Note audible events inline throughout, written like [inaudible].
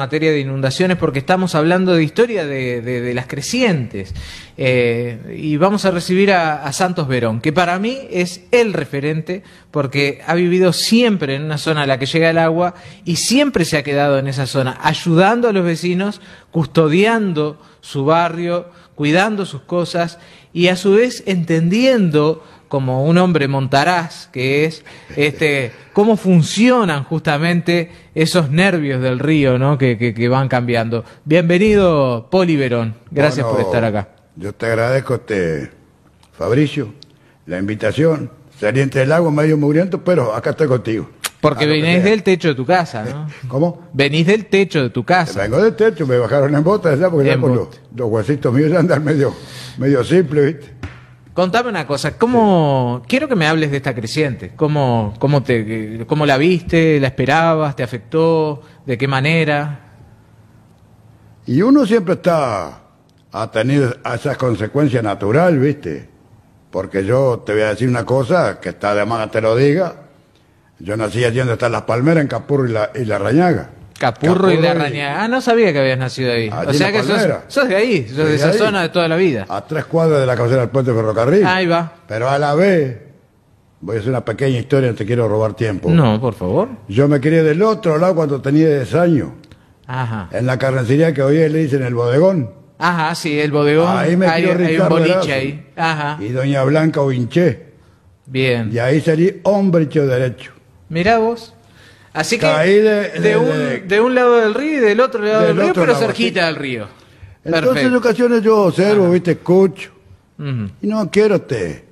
materia de inundaciones porque estamos hablando de historia de, de- las crecientes. Eh, y vamos a recibir a, a Santos Verón, que para mí es el referente porque ha vivido siempre en una zona a la que llega el agua y siempre se ha quedado en esa zona, ayudando a los vecinos, custodiando su barrio, cuidando sus cosas y a su vez entendiendo como un hombre montaraz que es este cómo funcionan justamente esos nervios del río ¿no? que, que- que van cambiando. Bienvenido, Poli Verón. Gracias Bueno, por estar acá. Yo te agradezco, este, Fabricio, la invitación. Saliente del lago, medio mugriento, pero acá estoy contigo. Porque A lo que venís del techo de tu casa, ¿no? [laughs] ¿Cómo? Venís del techo de tu casa. Vengo del techo, me bajaron en botas ya porque ya con los, los huesitos míos ya andan medio, medio simple, ¿viste? Contame una cosa, ¿cómo quiero que me hables de esta creciente? ¿Cómo, cómo te cómo la viste? ¿La esperabas? ¿Te afectó? ¿De qué manera? Y uno siempre está, ha tenido esas consecuencias naturales, ¿viste? Porque yo te voy a decir una cosa, que está de más te lo diga. Yo nací allí donde están las palmeras, en Capurro y la, y la Rañaga. Capurro y la Rañaga. Ah, no sabía que habías nacido ahí. Allí o sea que sos, de ahí, sos de de esa ahí. zona de toda la vida. A tres cuadras de la cabecera del puente ferrocarril. Ahí va. Pero a la vez, voy a hacer una pequeña historia, no te quiero robar tiempo. No, por favor. Yo me crié del otro lado cuando tenía 10 años, Ajá. en la carnicería que hoy le dicen el bodegón. Ajá, sí, el bodegón. Ahí me hay, hay un boliche ahí. Ajá. Y doña Blanca Ovinché. Bien. Y ahí salí hombre hecho derecho. Mirá vos. Así que Caí de- de, de- un, de- un lado del río y del otro lado del, Del río, pero lado, cerquita sí. del río. Entonces en Perfecto. ocasiones yo observo, viste, escucho. Y no quiero te,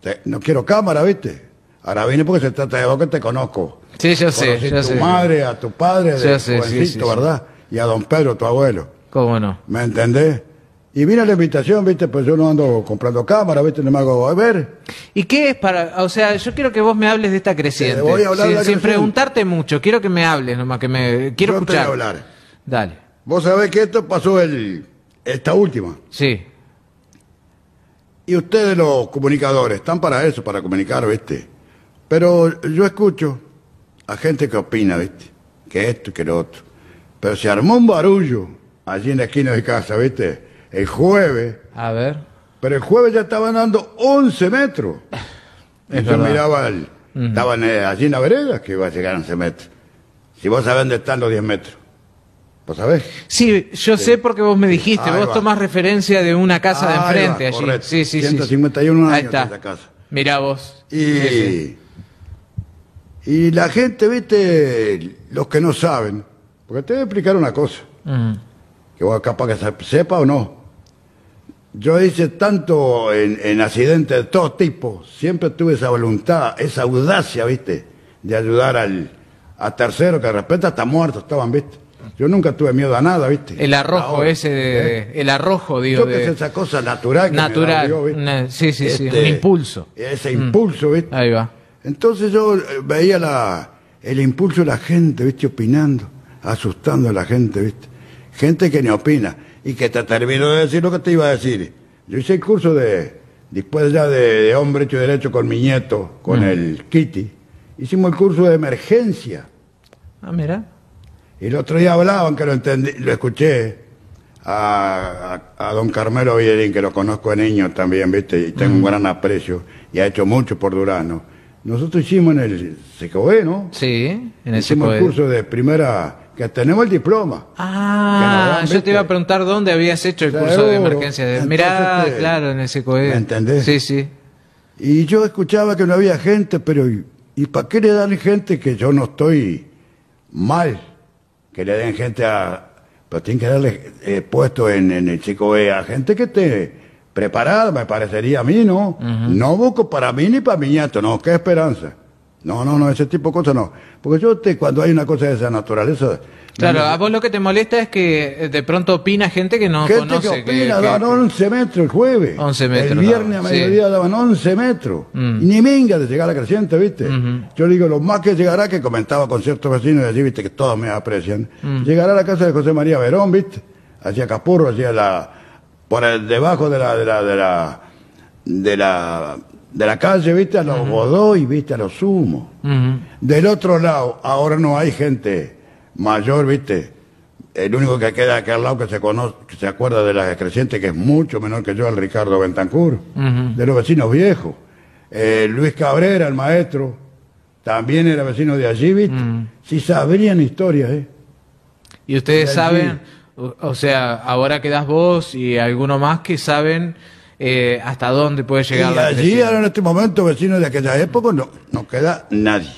te- no quiero cámara, viste. Ahora vine porque se trata de vos que te conozco. Sí, yo sé, yo a tu sé. madre, a tu padre, de sí, sí. ¿verdad? Y a don Pedro, tu abuelo. ¿Cómo no? ¿Me entendés? Y vine la invitación, viste, pues yo no ando comprando cámara, viste, no me hago a ver. ¿Y qué es para.? O sea, yo quiero que vos me hables de esta creciente. Te voy a hablar de sin, la sin creciente. preguntarte mucho, quiero que me hables nomás, que me. Quiero Yo te voy a escuchar. hablar. Dale. Vos sabés que esto pasó el, esta última. Sí. Y ustedes los comunicadores están para eso, para comunicar, ¿viste? Pero yo escucho a gente que opina, ¿viste? Que esto y que lo otro. Pero se armó un barullo allí en la esquina de casa, ¿viste? El jueves. A ver. Pero el jueves ya estaban dando 11 metros. [laughs] Es verdad. miraba, el- estaban eh, allí en la vereda que iba a llegar a 11 metros. Si vos sabés dónde están los 10 metros. ¿Vos sabés? Sí, yo sé porque vos me dijiste, Ahí vos va. tomás referencia de una casa de Ahí enfrente va, allí. correcto. Sí, sí, sí. 151 Ahí años está. de esa casa. Mirá vos. Y, Sí, sí. y la gente, viste, los que no saben, porque te voy a explicar una cosa, que vos capaz que se- sepa o no. Yo hice tanto en, en accidentes de todo tipo, siempre tuve esa voluntad, esa audacia, viste, de ayudar al a tercero que de repente hasta muertos estaban, viste. Yo nunca tuve miedo a nada, viste. El arrojo Ahora, ese de, ¿eh? el arrojo, digo, Yo que es esa cosa natural que me natural. Dios, ¿viste? Una- sí, sí, sí, Este, un impulso. Ese impulso, ¿viste? Ahí va. Entonces yo eh, veía la, el impulso de la gente, ¿viste? Opinando, asustando a la gente, ¿viste? Gente que ni opina. Y que te termino de decir lo que te iba a decir. Yo hice el curso de, después ya de, de hombre hecho derecho con mi nieto, con el Kitty. Hicimos el curso de emergencia. Ah, mira. Y el otro día hablaban, que lo entendí, lo escuché, a, a- a don Carmelo Villerín, que lo conozco de niño también, ¿viste? Y tengo un gran aprecio, y ha hecho mucho por Durano. Nosotros hicimos en el SECOE, ¿no? Sí, en ese hicimos el poder. curso de primera, que tenemos el diploma. Ah, yo te iba a preguntar dónde habías hecho el curso de emergencia. Entonces, Mirá, este, claro, en ese colegio. ¿me entendés? Sí, sí. Y yo escuchaba que no había gente, pero ¿y, y para qué le dan gente que yo no estoy mal? Que le den gente a... Pero tienen que darle eh, puesto en, en el chico E a gente que esté preparada, me parecería a mí, ¿no? No busco para mí ni para mi nieto, no, qué esperanza. No, no, no, ese tipo de cosas no. Porque yo te, cuando hay una cosa de esa naturaleza... Claro, me- a vos lo que te molesta es que eh, de pronto opina gente que no Gente conoce. que opina, que- daban 11 metros el jueves. 11 metros El viernes a mediodía sí. daban 11 metros. Mm. Y ni minga de llegar a la creciente, ¿viste? Yo digo, lo más que llegará, que comentaba con ciertos vecinos de allí, ¿viste? Que todos me aprecian. Mm. Llegará a la casa de José María Verón, ¿viste? Hacia Capurro, hacia la... Por el, debajo de la... De la, de la de la, de la calle, ¿viste? A los Godoy, ¿viste? A los. Ujú. Del otro lado, ahora no hay gente mayor, ¿viste? El único que queda aquí al lado que se conoce, que se acuerda de la creciente, que es mucho menor que yo, el Ricardo Bentancur, de los vecinos viejos. Eh, Luis Cabrera, el maestro, también era vecino de allí, ¿viste? Si sabrían historias, ¿eh? Y ustedes saben, o, o sea, ahora quedas vos y alguno más que saben eh, hasta dónde puede Y llegar la allí, ahora en este momento, vecinos de aquella época, no, no queda nadie.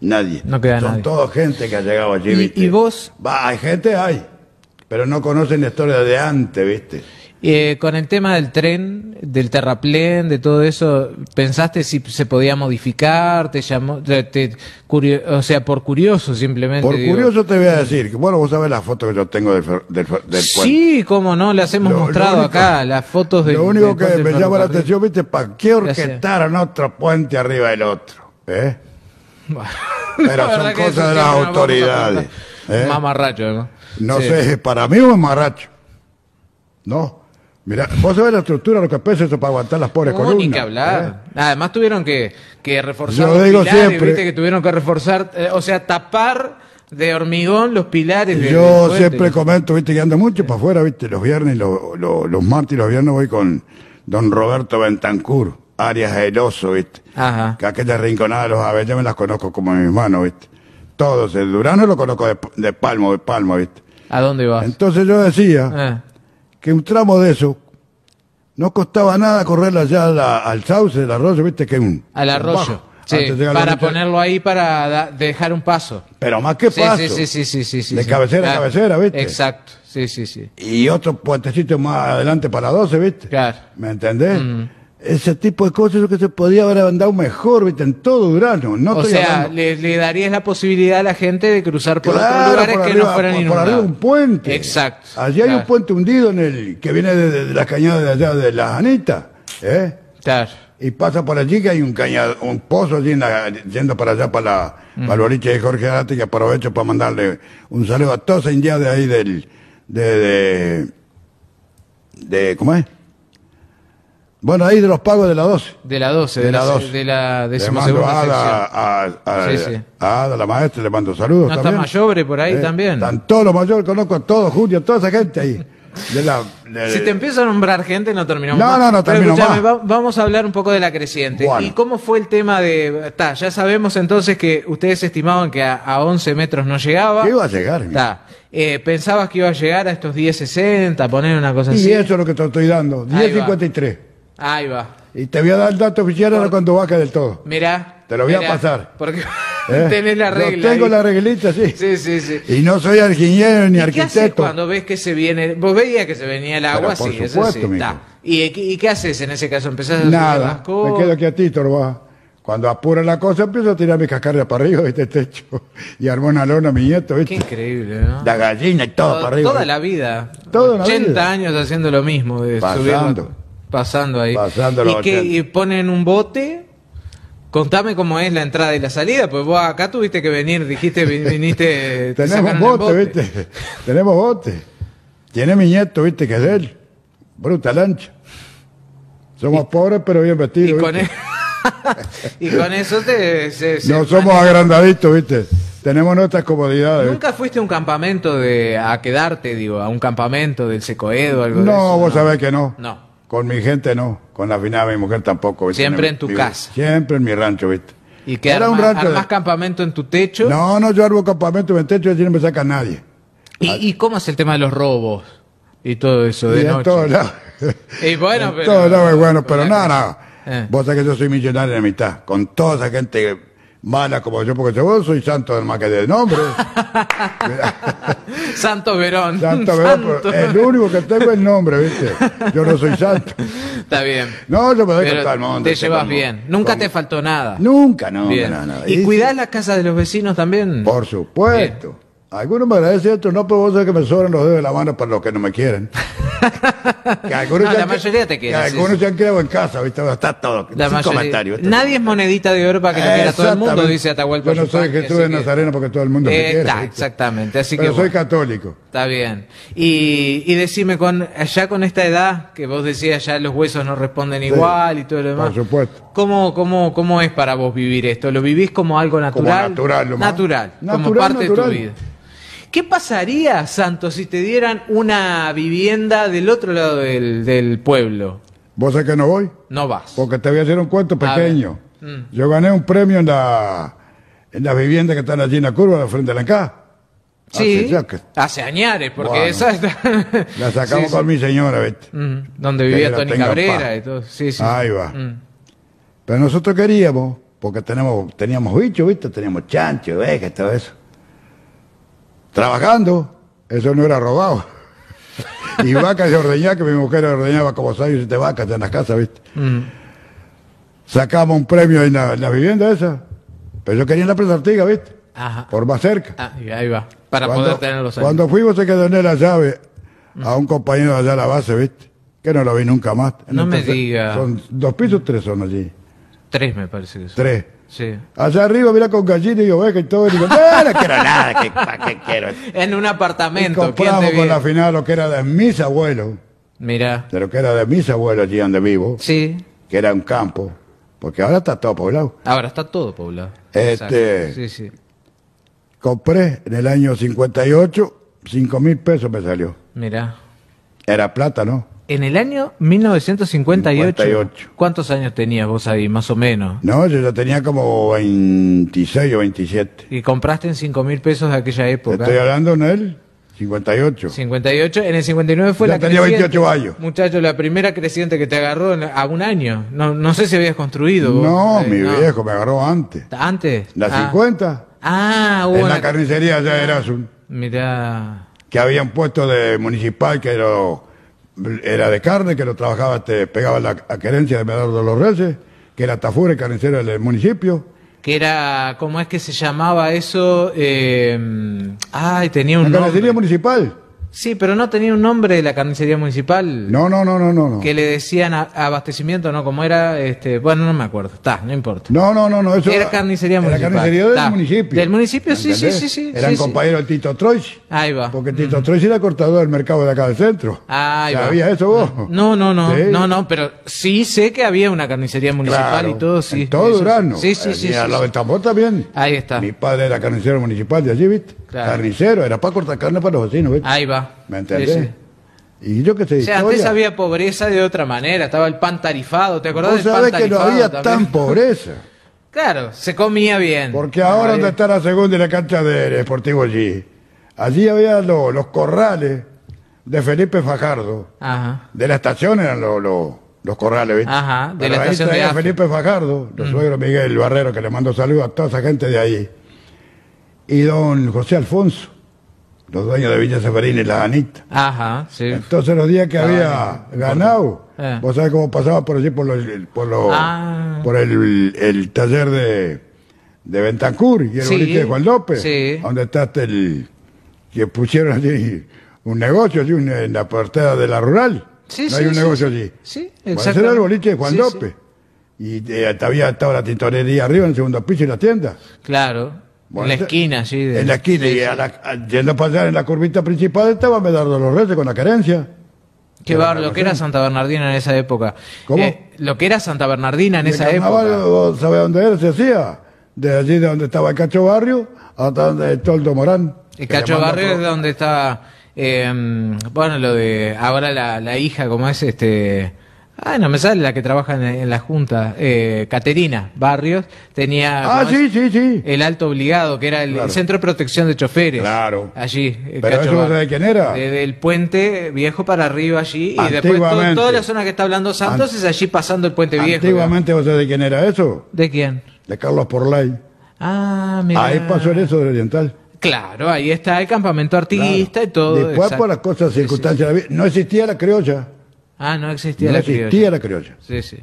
Nadie. No queda Son nadie. toda gente que ha llegado allí, Y- ¿viste? y vos- Va, hay gente, hay. Pero no conocen la historia de antes, ¿viste? Eh, con el tema del tren, del terraplén, de todo eso, ¿pensaste si se podía modificar? ¿Te llamó? te- te curio- o sea, por curioso simplemente. Por digo. curioso te voy a decir, que bueno, vos sabés la foto que yo tengo del, del, del puente. Sí, cómo no, las hemos Lo- lo mostrado único- acá, las fotos de Lo único que me llama la atención, ¿viste? ¿Para qué orquestaron otro puente arriba del otro? ¿Eh? Pero [laughs] son cosas de las autoridades, ¿eh? Mamarracho, ¿no? No Sí. sé, para mí es marracho. No. Mira, vos sabés la estructura, lo que pesa eso para aguantar las pobres No, columnas. ni que hablar. Además tuvieron que, que reforzar Yo los digo pilares, siempre- viste que tuvieron que reforzar, eh, o sea, tapar de hormigón los pilares. ¿eh? de- Yo siempre comento, viste, que ando mucho para afuera, viste, los viernes, los, los, los martes y los viernes voy con don Roberto Bentancur, Arias el Oso, viste. Ajá. Que aquella rinconada de los Avellas me las conozco como mis manos, viste. Todos, el Durano lo conozco de, de palmo, de palmo, viste. ¿A dónde vas? Entonces yo decía Eh, que un tramo de eso no costaba nada correr allá a la- al sauce del arroyo, viste, que un... al un arroyo. bajo, Sí, para ponerlo ahí para dejar un paso. Pero más que Sí, paso. sí, sí, sí, sí, sí, sí, De cabecera a cabecera, ¿viste? Exacto, sí, sí, sí. Y otro puentecito más adelante para 12, ¿viste? Claro. ¿Me entendés? Ese tipo de cosas lo que se podía haber andado mejor, ¿viste? En todo Durano. No o sea, le, le darías la posibilidad a la gente de cruzar por Claro, otros lugares por que arriba, no fueran por, por inundados. arriba de un puente. Exacto. Allí hay un puente hundido en el que viene de, de- de la cañada de allá de la Janita, ¿eh? Claro. Y pasa por allí que hay un cañado, un pozo allí la- yendo para allá para, la, para el boliche de Jorge Arate que aprovecho para mandarle un saludo a todos los indianos de ahí del, de, de, de- ¿cómo es? Bueno, ahí de los pagos de la 12. De la 12, De de, la la, 12. de la Le decimosegunda mando a sección. Ada, a, a, Sí, sí. a Ada, la maestra, le mando saludos ¿No está también. Mayobre por ahí también? Están todos los mayores, conozco a todos, Julio, toda esa gente ahí. De la, de- Si te empiezo a nombrar gente, no terminamos No, más. no, no va- vamos a hablar un poco de la creciente. Bueno. ¿Y cómo fue el tema de...? Está, ya sabemos entonces que ustedes estimaban que a, a 11 metros no llegaba. ¿Qué iba a llegar? Está. Eh, ¿Pensabas que iba a llegar a estos 10.60, poner una cosa Y así? eso es lo que te estoy dando, Ahí va. 10.53. Ahora va. Y te voy a dar el dato oficial ahora cuando baje del todo. Mirá. Te lo voy a pasar. Porque [laughs] ¿eh? tenés la Yo regla. tengo ahí. la reglita, sí. Sí, sí, sí. Y no soy ingeniero ni ¿Y qué haces arquitecto. cuando ves que se viene? Vos veías que se venía el agua, por sí, eso supuesto, sí. mijo. está. ¿Y, ¿Y qué haces en ese caso? ¿Empezás a Nada, las cosas? me quedo quietito, nomás. Cuando apura la cosa, empiezo a tirar mi cascarria para arriba de este techo. [laughs] Y armó una lona a mi nieto, Qué ¿viste? increíble, ¿no? La gallina y todo para arriba. Toda la vida. Toda la 80 vida. años haciendo lo mismo. De Pasando. Pasando ahí. Pasando ¿Y, 80. y ponen un bote. Contame cómo es la entrada y la salida, pues vos acá tuviste que venir, dijiste, vin- viniste... te [laughs] Tenemos el bote, ¿viste? Tenemos bote. Tiene mi nieto, ¿viste? Que es de él. Bruta lancha. Somos pobres, pero bien Y vestidos. con, ¿viste? e- [laughs] y con eso te... se- se No somos agrandaditos, ¿viste? Tenemos nuestras comodidades. ¿viste? ¿Nunca fuiste a un campamento de... a quedarte, digo, a un campamento del Secoedo o algo de No, eso? vos sabés que no. No. Con mi gente no. Con la finada mi mujer tampoco. ¿viste? Siempre en tu Mi- casa. Siempre en mi rancho, ¿viste? ¿Y que Era arma- un rancho de- armás campamento en tu techo? No, no, yo armo campamento, me techo y allí no me saca nadie. ¿Y, y cómo es el tema de los robos? Y todo eso Y de en noche. lados. [laughs] Y bueno, En pero- lados es bueno, pero la- nada, nada. Eh. Vos sabés que yo soy millonario de mitad. Con toda esa gente mala como yo, porque yo soy santo del más que de nombre. [laughs] Santo Verón. santo, ¿verdad? Santo. El único que tengo es el nombre, ¿viste? Yo no soy santo. Está bien. No, yo me doy con todo el mundo. te llevas Como- bien. Nunca como- te faltó nada. Nunca, no, Bien. no, no. ¿Y cuidás la casa de los vecinos también? Por supuesto. Algunos me agradecen, otros no, pero vos sabés que me sobran los dedos de la mano para los que no me quieren. Que algunos No, se la han- mayoría te quieren, Que sí, algunos se han quedado en casa, ¿viste? Está todo. La sin comentario. Nadie es monedita de oro para que lo quiera todo el mundo, dice Atahualpa Yo no soy Jesús de Nazareno porque todo el mundo me Eh, quiere. está, exactamente. Así Pero que soy bueno, católico. está bien. Y, y decime, con ya con esta edad, que vos decías ya los huesos no responden igual y todo lo demás. Por supuesto. ¿Cómo, cómo, ¿Cómo es para vos vivir esto? ¿Lo vivís como algo natural? natural, lo más. Natural, como Natural, parte de tu vida. ¿Qué pasaría, Santos, si te dieran una vivienda del otro lado del, del pueblo? ¿Vos sabés que no voy? No vas. Porque te voy a hacer un cuento pequeño. Mm. Yo gané un premio en la, en la vivienda que están allí en la curva, de frente a la CA. Sí, Hace hace añares, porque Bueno. esa está... [laughs] la sacamos Sí, con sí. mi señora, ¿viste? Mm, donde vivía Tony Cabrera y todo. Sí, sí. Ahí va. Mm. Pero nosotros queríamos, porque tenemos, teníamos bichos, ¿viste? Teníamos chancho, ovejas, todo eso. Trabajando, eso no era robado. [laughs] y vacas de ordeñar, que mi mujer ordeñaba como seis o siete vacas en las casas, ¿viste? Mm. Sacamos un premio en la, en la vivienda esa. Pero yo quería en la presa Artiga, ¿viste? Ajá. Por más cerca. Ah, y ahí va. Para Cuando- poder tener los años. Cuando fuimos se quedó en la llave a un compañero de allá a la base, ¿viste? Que no lo vi nunca más. En No me tercer- diga. Son dos pisos, tres son allí. Tres me parece que son. Tres. Sí. Allá arriba, mira con gallina y oveja y todo. Y digo, no, no quiero nada, ¿qué, ¿para qué quiero? [laughs] En un apartamento. ¿quién compramos con la final lo que era de mis abuelos, Mira. de lo que era de mis abuelos allí donde vivo, Sí. que era un campo, porque ahora está todo poblado. Ahora está todo poblado. Este- Exacto. Sí, sí. Compré en el año 58, cinco mil pesos me salió. Mira. Era plata, ¿no? En el año 1958. 58. ¿Cuántos años tenías vos ahí, más o menos? No, yo ya tenía como 26 o 27. Y compraste en 5 mil pesos de aquella época. Estoy hablando en el 58. 58, en el 59 fue Ya la tenía creciente. 28 años. Muchacho, la primera creciente que te agarró a un año. No, no sé si habías construido. vos. No, Eh, mi viejo me agarró antes. ¿Antes? La ah. 50, Ah, hubo en una... la carnicería ya era un, Mirá. que había un puesto de municipal que lo- era de carne, que lo trabajaba, te pegaba la a querencia de Medardo de los Reyes, que era Tafure, carnicero del municipio. Que era, ¿cómo es que se llamaba eso? Eh, ay, tenía un La carnicería municipal. Sí, pero no tenía un nombre la carnicería municipal. No, no, no, no, no. No, Que le decían a- abastecimiento, ¿no? Como era, este, bueno, no me acuerdo. Está, no importa. no, no, no, no, eso Era carnicería era municipal. carnicería del Ta. municipio. Del municipio, sí, sí, sí, sí, Eran sí, sí. compañeros del Tito Troich, Ahí va. porque Tito Troich era cortador del mercado de acá del centro. Ahí va. ¿Sabías eso vos? No, no, no, Sí. no, no, pero sí sé que había una carnicería municipal Claro, y todo, sí. En todo eso Durano. Sí, sí, sí. Y sí, al lado sí. del tambor también. Ahí está. Mi padre era carnicero municipal de allí, ¿viste? Claro. Carnicero, era para cortar carne para los vecinos, ¿viste? Ahí va. ¿Me entendés? sí. Y yo qué sé, O sea, historia. antes había pobreza de otra manera, estaba el pan tarifado, ¿te acordás del pan que no había también? tan pobreza. [laughs] Claro, se comía bien. Porque ahora Había- donde está la segunda y la cancha del Deportivo allí, allí había lo- los corrales de Felipe Fajardo. Ajá. De la estación eran los, los, los corrales, ¿viste? Ajá, de Pero la ahí estación de. Felipe Fajardo, Mm. el suegro Miguel Barrero, que le mando saludos a toda esa gente de ahí. Y don José Alfonso, los dueños de Villa Seferín y La Anita. Ajá, sí. Entonces los días que había ganado, Eh. vos sabés cómo pasaba por allí, por, los, por, los- Ah. por el, el taller de, de Bentancur y el Sí, boliche de Juan López, sí. donde está este el que pusieron allí un negocio allí un- en la portada de la rural. Sí, no sí, hay un sí, negocio sí. allí. Sí, ese era el boliche de Juan. López. Y eh, había estaba la tintorería arriba en el segundo piso y la tienda. Claro. Bueno, en la esquina, sí. de- En la esquina, sí, y a la- a- yendo a pasar en la curvita principal estaba Medardo los Reyes con la carencia. Qué bar, una lo que era. Santa Bernardina en esa época. ¿Cómo? Eh, lo que era Santa Bernardina en El esa carnaval, época. ¿vos ¿Sabés dónde era? Se hacía. De allí de donde estaba el Cacho Barrio hasta donde el Toldo Morán. El Cacho Barrio es donde estaba, eh, bueno, lo de ahora la, la hija, como es este, ay, no me sale la que trabaja en, en la Junta, eh, Caterina Barrios, tenía Ah, ¿cómo sí, es? sí, sí. el alto obligado, que era el, Claro. el centro de protección de choferes. Claro. Allí. el Pero Cacho eso. ¿de quién era? Desde el puente viejo para arriba allí, y después todo- toda la zona que está hablando Santos An- es allí pasando el puente viejo. Antiguamente, ¿vos sabés de quién era eso? ¿De quién? De Carlos Porlay. Ah, mira. Ahí pasó el eso del Oriental. Claro, ahí está el campamento artiguista y todo. Después, exacto. por las cosas, circunstancias no existía la criolla. Ah, no existía No la existía criolla. la criolla. Sí, sí.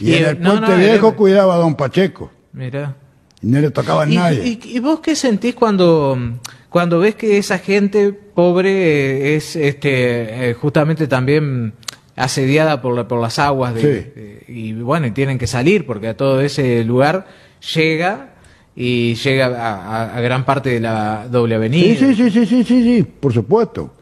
Y, en el no, puente no, viejo el- cuidaba a don Pacheco. Mira. Y no le tocaba a ¿Y, nadie. y- y vos qué sentís cuando, cuando ves que esa gente pobre eh, es este eh, justamente también asediada por, la- por las aguas de, Sí. de- y bueno, y tienen que salir porque a todo ese lugar llega y llega a, a- a gran parte de la doble avenida. Sí, sí, sí, sí, sí, sí, sí, por supuesto.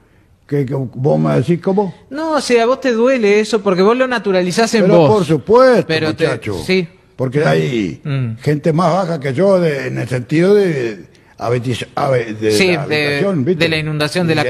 Que que vos me decís cómo? No, o sea, a vos te duele eso porque vos lo naturalizás en Pero vos. por supuesto, Pero te- muchacho. sí. Porque hay Mm. gente más baja que yo de- en el sentido de de, Sí, la inundación de la